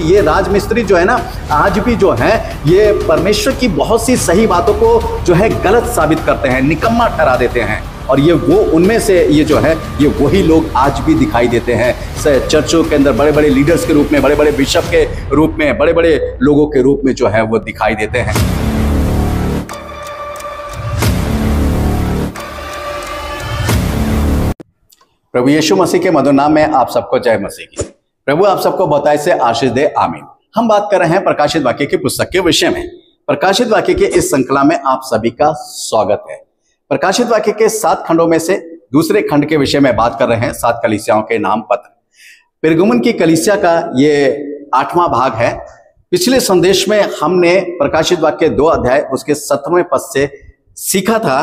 ये राजमिस्त्री जो है ना, आज भी जो है, ये परमेश्वर की बहुत सी सही बातों को जो है गलत साबित करते हैं, निकम्मा ठहरा देते हैं। और ये वो, उनमें से ये जो है, ये वही लोग आज भी दिखाई देते हैं। चर्चों के अंदर बड़े बड़े लीडर्स के रूप में बड़े बड़े बिशप के रूप में बड़े बड़े लोगों के रूप में जो है, वो दिखाई देते हैं। प्रभु यीशु मसीह के मधुर नाम में आप सबको जय मसीह। की प्रभु, आप सबको बताए से आशीष दे, आमीन। हम बात कर रहे हैं प्रकाशित वाक्य की पुस्तक के विषय में। प्रकाशित वाक्य के इस श्रृंखला में आप सभी का स्वागत है। प्रकाशित वाक्य के सात खंडों में से दूसरे खंड के विषय में बात कर रहे हैं, सात कलिसियाओं के नाम पत्र। पिरगुमन की कलिसिया का ये आठवां भाग है। पिछले संदेश में हमने प्रकाशित वाक्य दो अध्याय, उसके सत्रहवें पद से सीखा था,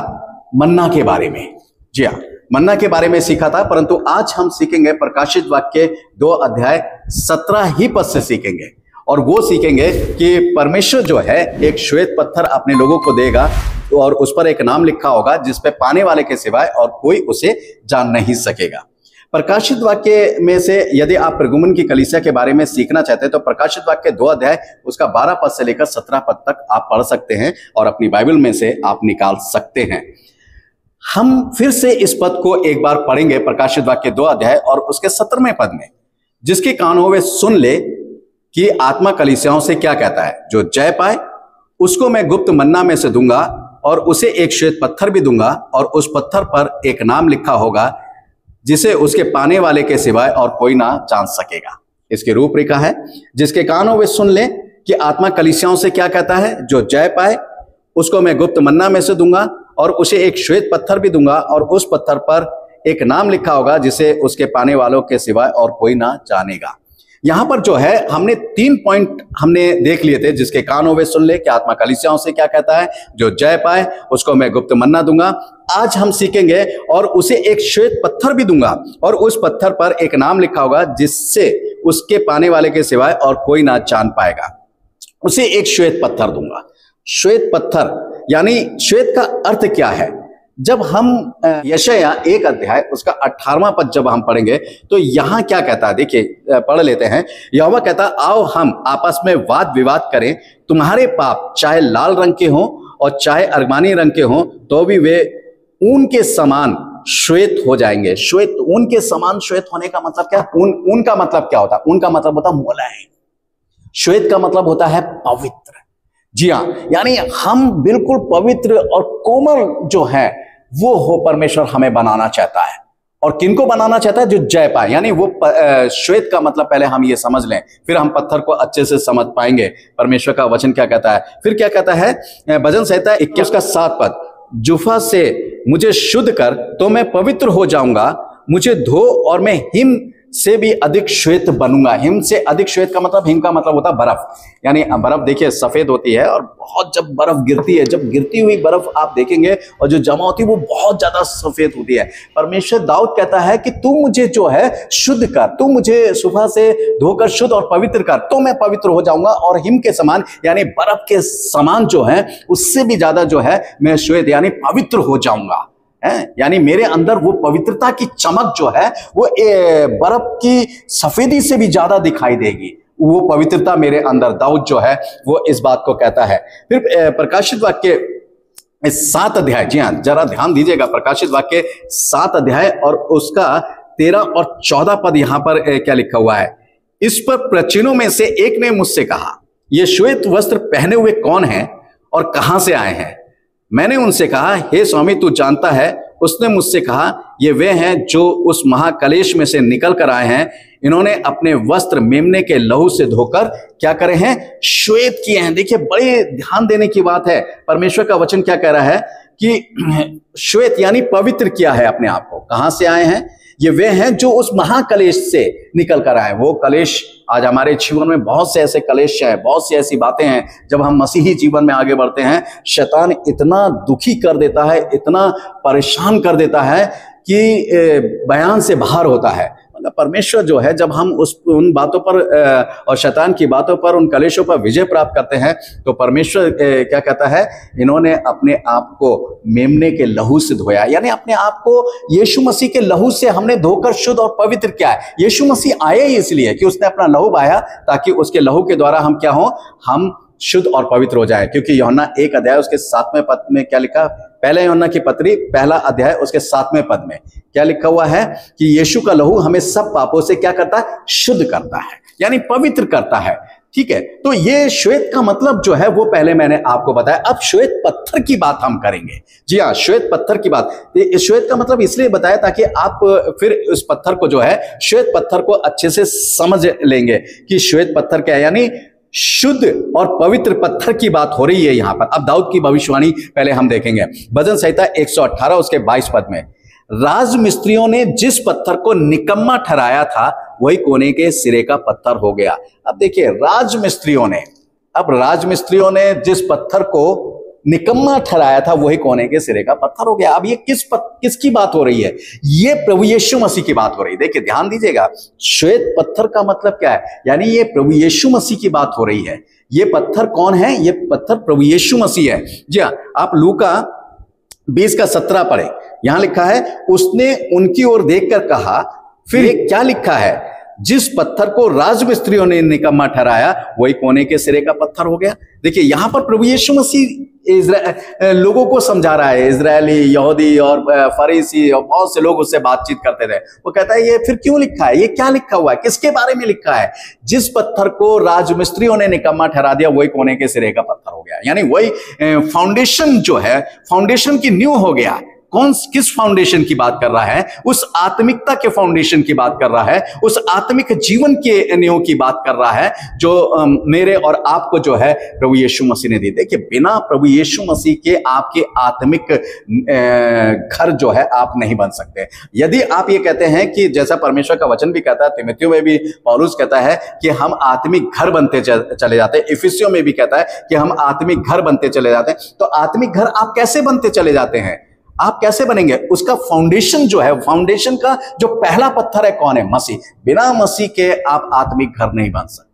मन्ना के बारे में। जी हाँ। मन्ना के बारे में सीखा था, परंतु आज हम सीखेंगे प्रकाशित वाक्य दो अध्याय सत्रह ही पद से सीखेंगे। और वो सीखेंगे कि परमेश्वर जो है, एक श्वेत पत्थर अपने लोगों को देगा और उस पर एक नाम लिखा होगा जिसपे पाने वाले के सिवाय और कोई उसे जान नहीं सकेगा। प्रकाशित वाक्य में से यदि आप प्रगुमन की कलिसिया के बारे में सीखना चाहते हैं तो प्रकाशित वाक्य दो अध्याय, उसका बारह पद से लेकर सत्रह पद तक आप पढ़ सकते हैं और अपनी बाइबल में से आप निकाल सकते हैं। हम फिर से इस पद को एक बार पढ़ेंगे प्रकाशित वाक्य दो अध्याय और उसके सत्रहवें पद में, जिसके कान हो वे सुन ले कि आत्मा कलिसियाओं से क्या कहता है। जो जय पाए, उसको मैं गुप्त मन्ना में से दूँगा और उसे एक श्वेत पत्थर भी दूँगा और उस पत्थर पर एक नाम लिखा होगा, जिसे उसके पाने वाले के सिवाय और कोई ना जान सकेगा। इसकी रूपरेखा है, जिसके कान वे सुन ले कि आत्मा कलिसियाओं से क्या कहता है। जो जय पाए, उसको मैं गुप्त मन्ना में से दूँगा और उसे एक श्वेत पत्थर भी दूँगा और उस पत्थर पर एक नाम लिखा होगा जिसे उसके पाने वालों के सिवाय और कोई ना जानेगा। यहाँ पर जो है, हमने तीन पॉइंट हमने देख लिए थे, जिसके कान वे सुन ले, कि आत्मा कलिसियाओं से क्या कहता है, जो जय पाए, उसको मैं गुप्त मन्ना दूँगा। आज हम सीखेंगे और उसे एक श्वेत पत्थर भी दूँगा और उस पत्थर पर एक नाम लिखा होगा, जिससे उसके पाने वाले के सिवाय और कोई ना जान पाएगा। उसे एक श्वेत पत्थर दूँगा। श्वेत पत्थर, यानी श्वेत का अर्थ क्या है? जब हम यशया एक अध्याय, उसका अठारवा पद जब हम पढ़ेंगे तो यहाँ क्या कहता है? देखिए पढ़ लेते हैं। यहोवा कहता, आओ हम आपस में वाद विवाद करें। तुम्हारे पाप चाहे लाल रंग के हों और चाहे अरमानी रंग के हों तो भी वे ऊन के समान श्वेत हो जाएँगे। श्वेत, ऊन के समान श्वेत होने का मतलब क्या? ऊन ऊन का मतलब क्या होता? है ऊन का मतलब होता मोलायम श्वेत का मतलब होता है पवित्र। जी हाँ यानी हम बिल्कुल पवित्र और कोमल जो है, वो हो परमेश्वर हमें बनाना चाहता है। और किनको बनाना चाहता है? जो जय पाए। यानी वो श्वेत का मतलब पहले हम ये समझ लें, फिर हम पत्थर को अच्छे से समझ पाएँगे। परमेश्वर का वचन क्या कहता है? फिर क्या कहता है? भजन संहिता इक्कीस का सात पद, जुफा से मुझे शुद्ध कर तो मैं पवित्र हो जाऊँगा। मुझे धो और मैं हिम से भी अधिक श्वेत बनूँगा। हिम से अधिक श्वेत का मतलब हिम का मतलब होता है बर्फ़। यानी बर्फ़ देखिए, सफ़ेद होती है और बहुत जब बर्फ़ गिरती है, जब गिरती हुई बर्फ़ आप देखेंगे और जो जमा होती है, वो बहुत ज़्यादा सफ़ेद होती है। परमेश्वर दाऊद कहता है कि तू मुझे जो है शुद्ध कर, तू मुझे सुबह से धोकर शुद्ध और पवित्र कर तो मैं पवित्र हो जाऊँगा और हिम के समान, यानी बर्फ़ के समान जो है, उससे भी ज़्यादा जो है मैं श्वेत, यानी पवित्र हो जाऊँगा। है? यानी मेरे अंदर वो पवित्रता की चमक जो है, वो बर्फ़ की सफेदी से भी ज़्यादा दिखाई देगी। वो पवित्रता मेरे अंदर, दाऊद जो है, वो इस बात को कहता है। फिर प्रकाशित वाक्य सात अध्याय, जी हाँ जरा ध्यान दीजिएगा, प्रकाशित वाक्य सात अध्याय और उसका तेरह और चौदह पद यहाँ पर क्या लिखा हुआ है? इस पर प्रचीनों में से एक ने मुझसे कहा, ये श्वेत वस्त्र पहने हुए कौन है और कहाँ से आए हैं? मैंने उनसे कहा, हे स्वामी, तू जानता है? उसने मुझसे कहा, ये वे हैं जो उस महाकलेश में से निकल कर आए हैं। इन्होंने अपने वस्त्र मेमने के लहू से धोकर क्या करे हैं? श्वेत किए हैं। देखिए, बड़े ध्यान देने की बात है। परमेश्वर का वचन क्या कह रहा है कि श्वेत यानी पवित्र किया है अपने आप को। कहाँ से आए हैं? ये वे हैं जो उस महाकलेश से निकल कर आए। वो कलेश आज हमारे जीवन में बहुत से ऐसे कलेश हैं, बहुत सी ऐसी बातें हैं, जब हम मसीही जीवन में आगे बढ़ते हैं, शैतान इतना दुखी कर देता है, इतना परेशान कर देता है कि बयान से बाहर होता है। मतलब परमेश्वर जो है, जब हम उस, उन बातों पर और शैतान की बातों पर, उन कलेशों पर विजय प्राप्त करते हैं तो परमेश्वर क्या कहता है, इन्होंने अपने आप को मेमने के लहू से धोया यानी अपने आप को यीशु मसीह के लहू से हमने धोकर शुद्ध और पवित्र किया है। यीशु मसीह आए ही इसलिए कि उसने अपना लहू बहाया, ताकि उसके लहू के द्वारा हम क्या हो, हम शुद्ध और पवित्र हो जाए। क्योंकि योना एक अध्याय, उसके सातवें पद में क्या लिखा? पहले योना की पत्री, पहला अध्याय उसके सातवें पद में। क्या लिखा हुआ है कि यीशु का लहू हमें सब पापों से क्या करता है? शुद्ध करता है, यानी पवित्र करता है। ठीक है तो ये श्वेत का मतलब जो है, वो पहले मैंने आपको बताया। अब श्वेत पत्थर की बात हम करेंगे। जी हाँ श्वेत पत्थर की बात। श्वेत का मतलब इसलिए बताया ताकि आप फिर उस पत्थर को जो है, श्वेत पत्थर को अच्छे से समझ लेंगे कि श्वेत पत्थर क्या है, यानी शुद्ध और पवित्र पत्थर की बात हो रही है यहाँ पर। अब दाऊद की भविष्यवाणी पहले हम देखेंगे। भजन संहिता 118 उसके 22 पद में। राज मिस्त्रियों ने जिस पत्थर को निकम्मा ठहराया था, वही कोने के सिरे का पत्थर हो गया। अब देखिए राज मिस्त्रियों ने, अब राज मिस्त्रियों ने जिस पत्थर को निकम्मा ठहराया था वही कोने के सिरे का पत्थर हो गया। अब ये किस पत, किसकी बात हो रही है? ये प्रभु यीशु मसीह की बात हो रही है। देखिए ध्यान दीजिएगा श्वेत पत्थर का मतलब क्या है? यानी ये प्रभु यीशु मसीह की बात हो रही है। ये पत्थर कौन है? ये पत्थर प्रभु यीशु मसीह है। जी हाँ आप लूका बीस का सत्रह पढ़े। यहाँ लिखा है उसने उनकी ओर देखकर कहा फिर क्या लिखा है? जिस पत्थर को राजमिस्त्रियों ने निकम्मा ठहराया, वही कोने के सिरे का पत्थर हो गया। देखिए, यहाँ पर प्रभु यीशु मसीह लोगों को समझा रहा है। इजरायली, यहूदी और फरीसी और बहुत से लोग उससे बातचीत करते थे। वो कहता है, ये फिर क्यों लिखा है? ये क्या लिखा हुआ है? किसके बारे में लिखा है? जिस पत्थर को राजमिस्त्रियों ने निकम्मा ठहरा दिया, वही कोने के सिरे का पत्थर हो गया। यानी वही फाउंडेशन जो है, फाउंडेशन की न्यू हो गया। कौन किस फाउंडेशन की बात कर रहा है? उस आत्मिकता के फाउंडेशन की बात कर रहा है। उस आत्मिक जीवन के नियो की बात कर रहा है, जो मेरे और आपको जो है, प्रभु यीशु मसीह ने दी। देखिए, बिना प्रभु यीशु मसीह के आपके आत्मिक घर जो है, आप नहीं बन सकते। यदि आप ये कहते हैं कि जैसा परमेश्वर का वचन भी कहता है तिमितियों में भी पौलुस कहता है कि हम आत्मिक घर बनते चले जाते हैं। इफिसियों में भी कहता है कि हम आत्मिक घर बनते चले जाते हैं। तो आत्मिक घर आप कैसे बनते चले जाते हैं? आप कैसे बनेंगे? उसका फाउंडेशन जो है फाउंडेशन का जो पहला पत्थर है कौन है? मसीह। बिना मसीह के आप आत्मिक घर नहीं बन सकते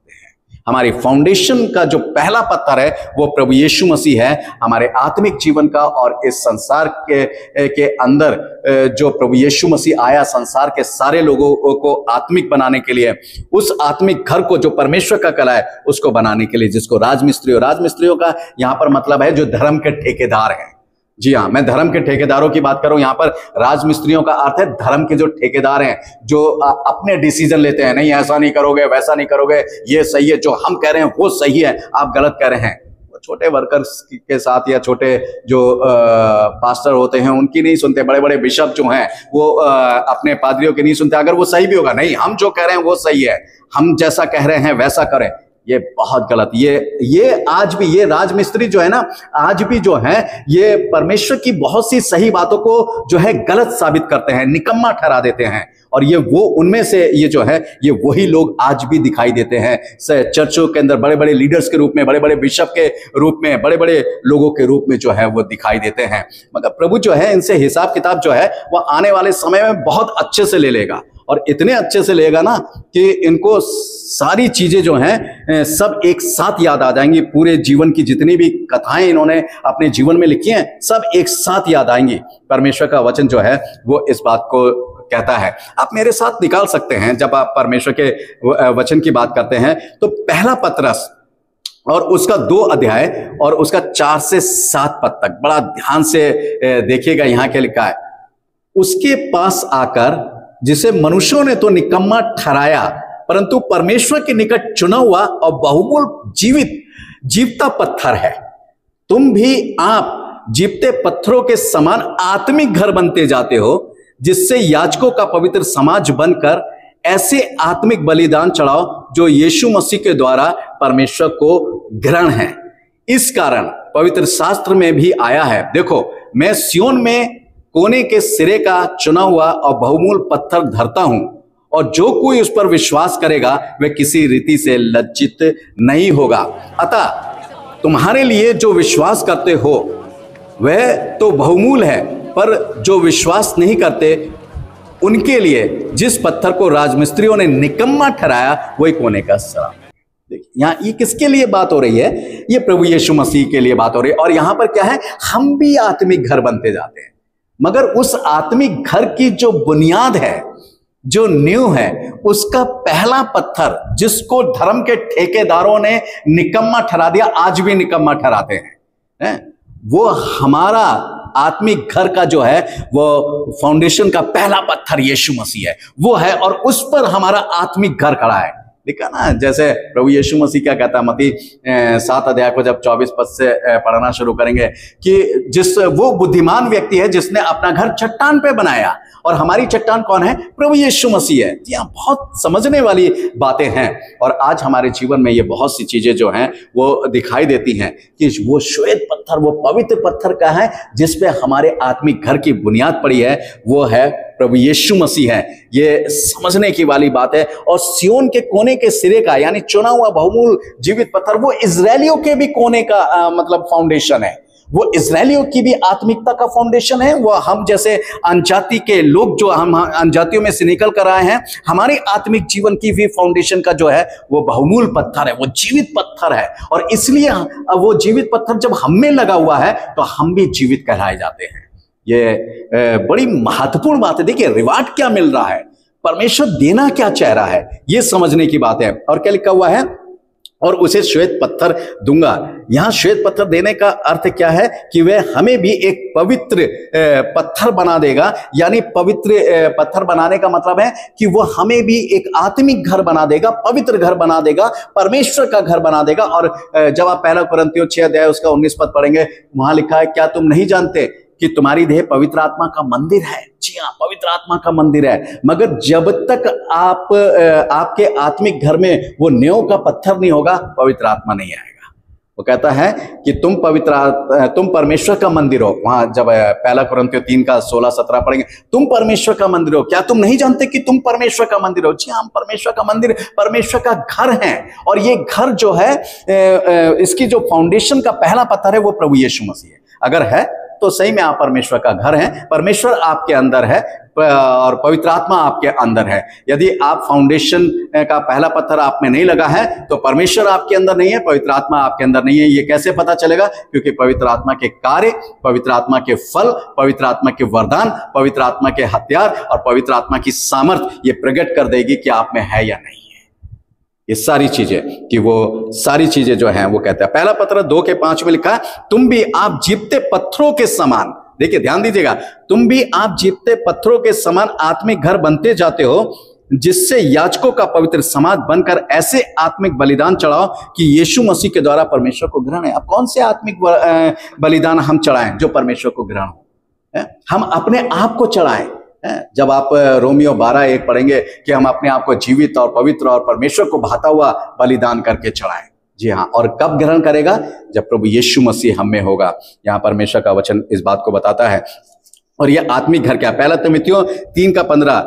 हमारी फाउंडेशन का जो पहला पत्थर है, वो प्रभु यीशु मसीह है। हमारे आत्मिक जीवन का और इस संसार के के अंदर जो प्रभु यीशु मसीह आया संसार के सारे लोगों को आत्मिक बनाने के लिए, उस आत्मिक घर को जो परमेश्वर का कला है, उसको बनाने के लिए, जिसको राजमिस्त्रियों राजमिस्त्रियों का यहाँ पर मतलब है, जो धर्म के ठेकेदार हैं। जी हाँ मैं धर्म के ठेकेदारों की बात करूँ यहाँ पर राजमिस्त्रियों का अर्थ है धर्म के जो ठेकेदार हैं जो अपने डिसीज़न लेते हैं नहीं ऐसा नहीं करोगे वैसा नहीं करोगे ये सही है जो हम कह रहे हैं वो सही है आप गलत कह रहे हैं। छोटे वर्कर्स के साथ या छोटे जो पास्टर होते हैं उनकी नहीं सुनते बड़े बड़े बिशप जो हैं वो आ, अपने पादरियों की नहीं सुनते अगर वो सही भी होगा नहीं हम जो कह रहे हैं वो सही है हम जैसा कह रहे हैं वैसा करें। ये बहुत गलत। ये ये आज भी, ये राजमिस्त्री जो है ना, आज भी जो है, ये परमेश्वर की बहुत सी सही बातों को जो है गलत साबित करते हैं, निकम्मा ठहरा देते हैं। और ये वो, उनमें से ये जो है, ये वही लोग आज भी दिखाई देते हैं। चर्चों के अंदर बड़े बड़े लीडर्स के रूप में बड़े बड़े बिशप के रूप में बड़े बड़े लोगों के रूप में जो है वो दिखाई देते हैं। मगर प्रभु जो है, इनसे हिसाब किताब जो है, वो आने वाले समय में बहुत अच्छे से ले लेगा। और इतने अच्छे से लेगा ना कि इनको सारी चीज़ें जो हैं सब एक साथ याद आ जाएँगी। पूरे जीवन की जितनी भी कथाएँ इन्होंने अपने जीवन में लिखी हैं, सब एक साथ याद आएँगी। परमेश्वर का वचन जो है, वो इस बात को कहता है। आप मेरे साथ निकाल सकते हैं, जब आप परमेश्वर के वचन की बात करते हैं। तो पहला पत्रस और उसका दो अध्याय और उसका चार से सात पद तक, बड़ा ध्यान से देखिएगा यहाँ क्या लिखा है। उसके पास आकर जिसे मनुष्यों ने तो निकम्मा ठहराया, परंतु परमेश्वर के निकट चुना हुआ और बहुमूल जीवित जीवता पत्थर है। तुम भी आप जीवते पत्थरों के समान आत्मिक घर बनते जाते हो, जिससे याचकों का पवित्र समाज बनकर ऐसे आत्मिक बलिदान चढ़ाओ जो यीशु मसीह के द्वारा परमेश्वर को ग्रहण है। इस कारण पवित्र शास्त्र में भी आया है। देखो, मैं सियोन में कोने के सिरे का चुना हुआ और बहुमूल पत्थर धरता हूँ, और जो कोई उस पर विश्वास करेगा, वह किसी रीति से लज्जित नहीं होगा। अतः, तुम्हारे लिए जो विश्वास करते हो, वह तो बहुमूल है, पर जो विश्वास नहीं करते, उनके लिए जिस पत्थर को राजमिस्त्रियों ने निकम्मा ठहराया, वही कोने का सरा। यहाँ ये किसके लिए बात हो रही है? ये प्रभु यीशु मसीह के लिए बात हो रही है। और यहाँ पर क्या है? हम भी आत्मिक घर बनते जाते हैं। मगर उस आत्मिक घर की जो बुनियाद है, जो न्यू है, उसका पहला पत्थर जिसको धर्म के ठेकेदारों ने निकम्मा ठहरा दिया, आज भी निकम्मा ठहराते हैं, है? वो हमारा आत्मिक घर का जो है, वो फाउंडेशन का पहला पत्थर यीशु मसीह है, वो है और उस पर हमारा आत्मिक घर खड़ा है लिखा ना, जैसे प्रभु यीशु मसीह क्या कहता है, मती सात अध्याय को जब चौबीस पद से पढ़ना शुरू करेंगे कि जिस वो बुद्धिमान व्यक्ति है जिसने अपना घर चट्टान पे बनाया, और हमारी चट्टान कौन है? प्रभु यीशु मसीह है। यहाँ बहुत समझने वाली बातें हैं, और आज हमारे जीवन में ये बहुत सी चीज़ें जो हैं, वो दिखाई देती हैं कि वो श्वेत पत्थर, वो पवित्र पत्थर का है जिसपे हमारे आत्मिक घर की बुनियाद पड़ी है, वो है प्रभु यीशु मसीह है। ये समझने की वाली बात है। और सियोन के कोने के सिरे का यानी चुना हुआ बहुमूल जीवित पत्थर वो इसराइलियों के भी कोने का आ, मतलब फाउंडेशन है। वो इसराइलियों की भी आत्मिकता का फाउंडेशन है। वो हम जैसे अनजाति के लोग जो हम अनजातियों में से निकल कर आए हैं हमारे आत्मिक जीवन की भी फाउंडेशन का जो है वो बहुमूल पत्थर है। वो जीवित पत्थर है। और इसलिए वो जीवित पत्थर जब हम में लगा हुआ है तो हम भी जीवित कहलाए जाते हैं। ये बड़ी महत्वपूर्ण बात है। देखिए रिवार्ड क्या मिल रहा है? परमेश्वर देना क्या चाह रहा है? ये समझने की बात है। और क्या लिखा हुआ है? और उसे श्वेत पत्थर दूँगा। यहाँ श्वेत पत्थर देने का अर्थ क्या है? कि वह हमें भी एक पवित्र पत्थर बना देगा। यानी पवित्र पत्थर बनाने का मतलब है कि वह हमें भी एक आत्मिक घर बना देगा, पवित्र घर बना देगा, परमेश्वर का घर बना देगा। और जब आप पहला कुरंतियों छह अध्याय उसका उन्नीस पद पढ़ेंगे, वहाँ लिखा है, क्या तुम नहीं जानते कि तुम्हारी देह पवित्र आत्मा का मंदिर है। जी हाँ पवित्र आत्मा का मंदिर है। मगर जब तक आप आपके आत्मिक घर में वो न्यो का पत्थर नहीं होगा, पवित्र आत्मा नहीं आएगा। वो कहता है कि तुम पवित्र तुम परमेश्वर का मंदिर हो। वहाँ जब पहला कुरंतियों तीन का सोलह सत्रह पढ़ेंगे, तुम परमेश्वर का मंदिर हो। क्या तुम नहीं जानते कि तुम परमेश्वर का मंदिर हो? जी हम परमेश्वर का मंदिर, परमेश्वर का घर है। और ये घर जो है इसकी जो फाउंडेशन का पहला पत्थर है, वो प्रभु यीशु मसीह है। अगर है तो सही में आप परमेश्वर का घर है, परमेश्वर आपके अंदर है और पवित्र आत्मा आपके अंदर है। यदि आप फाउंडेशन का पहला पत्थर आप में नहीं लगा है तो परमेश्वर आपके अंदर नहीं है, पवित्र आत्मा आपके अंदर नहीं है, ये कैसे पता चलेगा? क्योंकि पवित्र आत्मा के कार्य, पवित्र आत्मा के फल, पवित्र आत्मा के वरदान, पवित्र आत्मा के हथियार और पवित्र आत्मा की सामर्थ्य ये प्रकट कर देगी कि आप में है या नहीं। ये सारी चीज़ें कि वो सारी चीज़ें जो हैं, वो कहते हैं। पहला पत्र दो के पाँच में लिखा, तुम भी आप जीपते पत्थरों के समान। देखिए, ध्यान दीजिएगा, तुम भी आप जीपते पत्थरों के समान आत्मिक घर बनते जाते हो, जिससे याचकों का पवित्र समाज बनकर ऐसे आत्मिक बलिदान चढ़ाओ कि यीशु मसीह के द्वारा परमेश्वर को ग्रहण है। अब कौन से आत्मिक बलिदान हम चढ़ाएँ जो परमेश्वर को ग्रहण हो? हम अपने आप को चढ़ाएँ। जब आप रोमियो बारह एक पढ़ेंगे कि हम अपने आप को जीवित और पवित्र और परमेश्वर को भाता हुआ बलिदान करके चढ़ाएँ। जी हाँ और कब ग्रहण करेगा? जब प्रभु यीशु मसीह हम में होगा। यहाँ परमेश्वर का वचन इस बात को बताता है। और यह आत्मिक घर क्या? पहला तो मित्रों तीन का पंद्रह,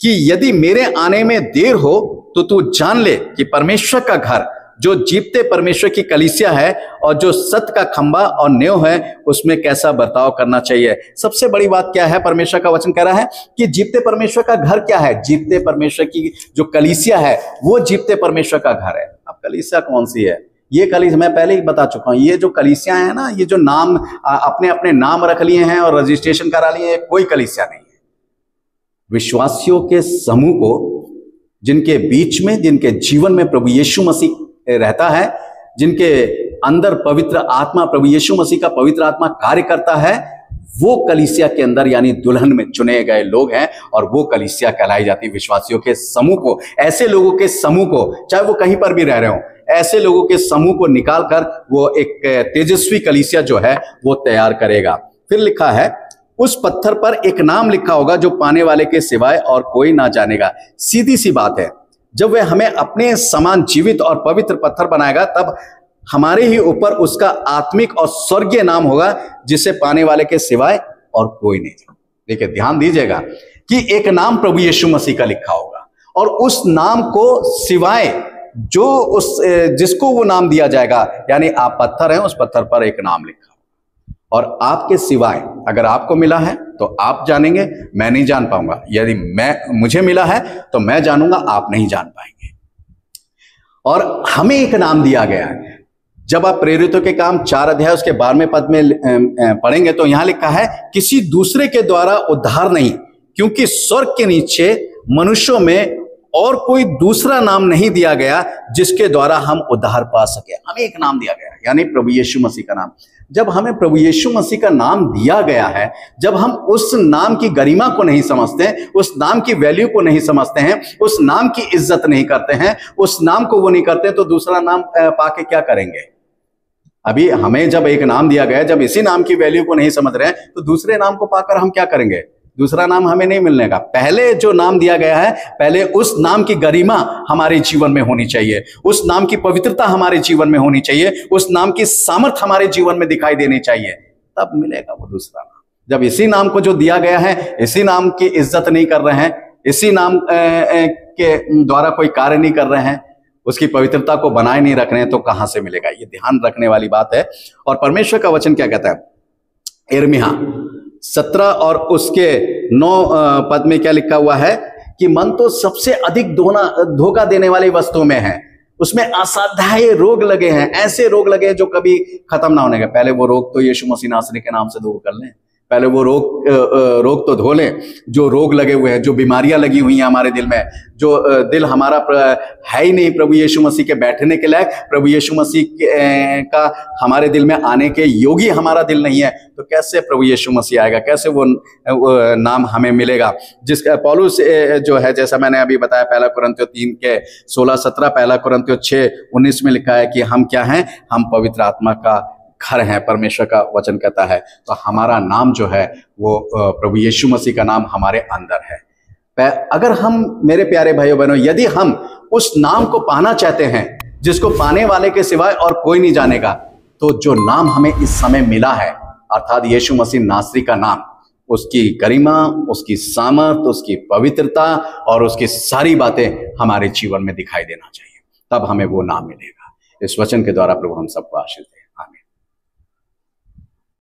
कि यदि मेरे आने में देर हो तो तू जान ले कि परमेश्वर का घर जो जीवते परमेश्वर की कलिसिया है और जो सत्य का खंबा और न्यो है, उसमें कैसा बर्ताव करना चाहिए? सबसे बड़ी बात क्या है? परमेश्वर का वचन कह रहा है कि जीवते परमेश्वर का घर क्या है? जीवते परमेश्वर की जो कलिसिया है, वो जीवते परमेश्वर का घर है। अब कलिसिया कौन सी है? ये कलिस मैं पहले ही बता चुका हूँ, ये जो कलिसिया है ना, ये जो नाम अपने अपने नाम रख लिए हैं और रजिस्ट्रेशन करा लिए हैं, कोई कलिसिया नहीं है। विश्वासियों के समूह को, जिनके बीच में, जिनके जीवन में प्रभु यीशु मसीह रहता है, जिनके अंदर पवित्र आत्मा, प्रभु यीशु मसीह का पवित्र आत्मा कार्य करता है, वो कलिसिया के अंदर यानी दुल्हन में चुने गए लोग हैं और वो कलिसिया कहलाई जाती विश्वासियों के समूह को। ऐसे लोगों के समूह को, चाहे वो कहीं पर भी रह रहे हो, ऐसे लोगों के समूह को निकाल कर वो एक तेजस्वी कलिसिया जो है, वो तैयार करेगा। फिर लिखा है, उस पत्थर पर एक नाम लिखा होगा जो पाने वाले के सिवाय और कोई ना जानेगा। सीधी सी बात है जब वह हमें अपने समान जीवित और पवित्र पत्थर बनाएगा, तब हमारे ही ऊपर उसका आत्मिक और स्वर्गीय नाम होगा, जिसे पाने वाले के सिवाय और कोई नहीं। देखिए, ध्यान दीजिएगा कि एक नाम प्रभु यीशु मसीह का लिखा होगा, और उस नाम को सिवाय जो उस, जिसको वो नाम दिया जाएगा, यानी आप पत्थर हैं, उस पत्थर पर एक नाम लिखा और आपके सिवाय अगर आपको मिला है तो आप जानेंगे, मैं नहीं जान पाऊँगा। यदि मैं, मुझे मिला है तो मैं जानूँगा, आप नहीं जान पाएँगे। और हमें एक नाम दिया गया है। जब आप प्रेरितों के काम चार अध्याय, उसके बारहवें पद में पढ़ेंगे तो यहाँ लिखा है, किसी दूसरे के द्वारा उद्धार नहीं, क्योंकि स्वर्ग के नीचे मनुष्यों में और कोई दूसरा नाम नहीं दिया गया, जिसके द्वारा हम उद्धार पा सके। हमें एक नाम दिया गया यानी प्रभु यीशु मसीह का नाम। जब हमें प्रभु यीशु मसीह का नाम दिया गया है, जब हम उस नाम की गरिमा को नहीं समझते, उस नाम की वैल्यू को नहीं समझते हैं, उस नाम की इज़्ज़त नहीं करते हैं, उस नाम को वो नहीं करते तो दूसरा नाम पाके क्या करेंगे? अभी हमें जब एक नाम दिया गया, जब इसी नाम की वैल्यू को नहीं समझ रहे हैं तो दूसरे नाम को पाकर हम क्या करेंगे? दूसरा नाम हमें नहीं मिलने का। पहले जो नाम दिया गया है, पहले उस नाम की गरिमा हमारे जीवन में होनी चाहिए। उस नाम की पवित्रता हमारे जीवन में होनी चाहिए। उस नाम की सामर्थ हमारे जीवन में दिखाई देनी चाहिए। तब मिलेगा वो दूसरा नाम। जब इसी नाम को जो दिया गया है, इसी नाम की इज़्ज़त नहीं कर रहे हैं, इसी नाम के द्वारा कोई कार्य नहीं कर रहे हैं, उसकी पवित्रता को बनाए नहीं रख रहे हैं तो कहाँ से मिलेगा? ये ध्यान रखने वाली बात है। और परमेश्वर का वचन क्या कहता है? इर्मिया सत्रह और उसके नौ पद में क्या लिखा हुआ है कि मन तो सबसे अधिक धोना, धोखा देने वाली वस्तु में है। उसमें असाध्याय रोग लगे हैं, ऐसे रोग लगे हैं जो कभी खत्म ना होने का। पहले वो रोग तो यीशु मसीह नासरी के नाम से दूर कर लें। पहले वो रोग रोग तो धो लें जो रोग लगे हुए हैं जो बीमारियाँ लगी हुई हैं हमारे दिल में जो दिल हमारा है ही नहीं प्रभु यीशु मसीह के बैठने के लायक प्रभु यीशु मसीह का हमारे दिल में आने के योगी हमारा दिल नहीं है तो कैसे प्रभु यीशु मसीह आएगा कैसे वो, नाम हमें मिलेगा? जिसका पॉलुस जो है जैसा मैंने अभी बताया पहला कुरंतियो तीन के सोलह सत्रह पहला कुरंत्यो छः उन्नीस में लिखा है कि हम क्या हैं? हम पवित्र आत्मा का घर है, परमेश्वर का वचन कहता है तो हमारा नाम जो है, वो प्रभु यीशु मसीह का नाम हमारे अंदर है। अगर हम, मेरे प्यारे भाइयों बहनों यदि हम उस नाम को पाना चाहते हैं, जिसको पाने वाले के सिवाय और कोई नहीं जानेगा तो जो नाम हमें इस समय मिला है, अर्थात यीशु मसीह नासरी का नाम, उसकी गरिमा, उसकी सामर्थ, उसकी पवित्रता और उसकी सारी बातें हमारे जीवन में दिखाई देना चाहिए, तब हमें वो नाम मिलेगा। इस वचन के द्वारा प्रभु हम सबको आशीष